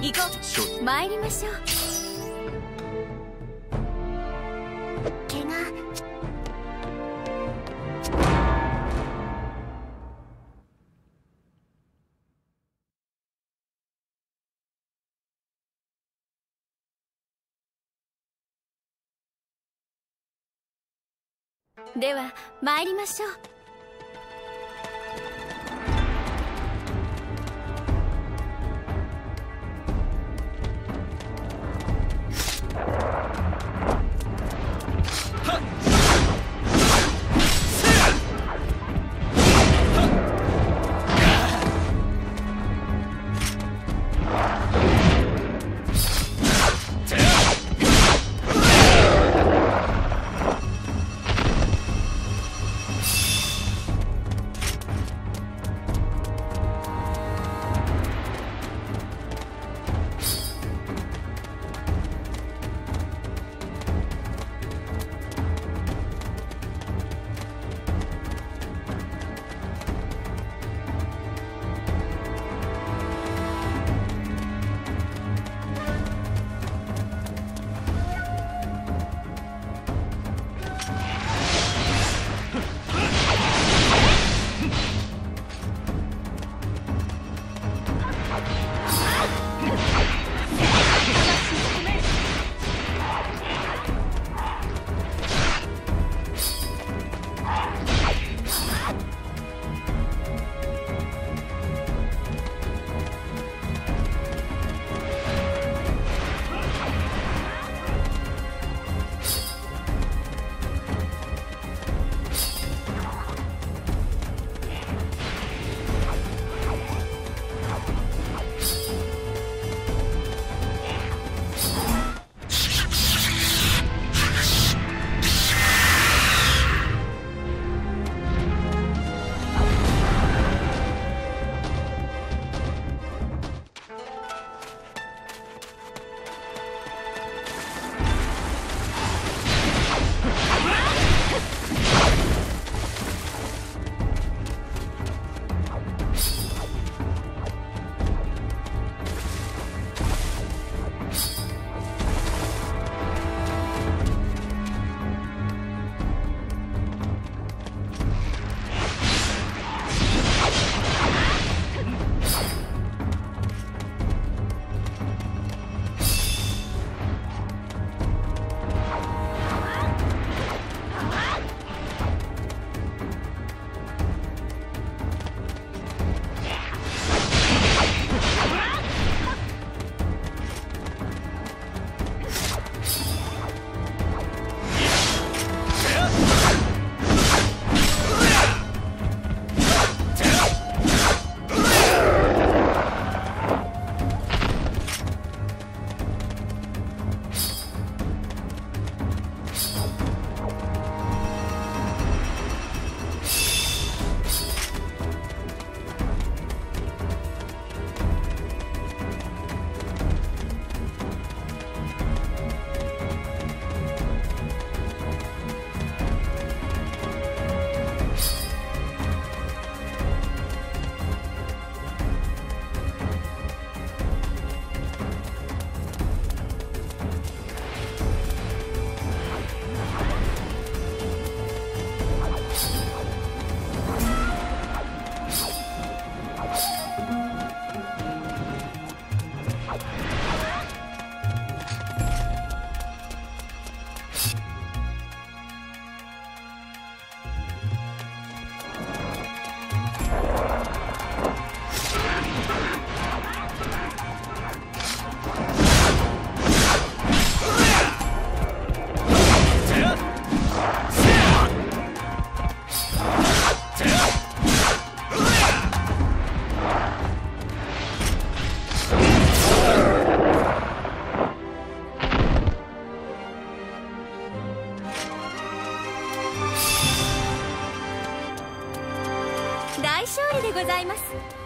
参りましょう。怪我。では参りましょう大勝利でございます。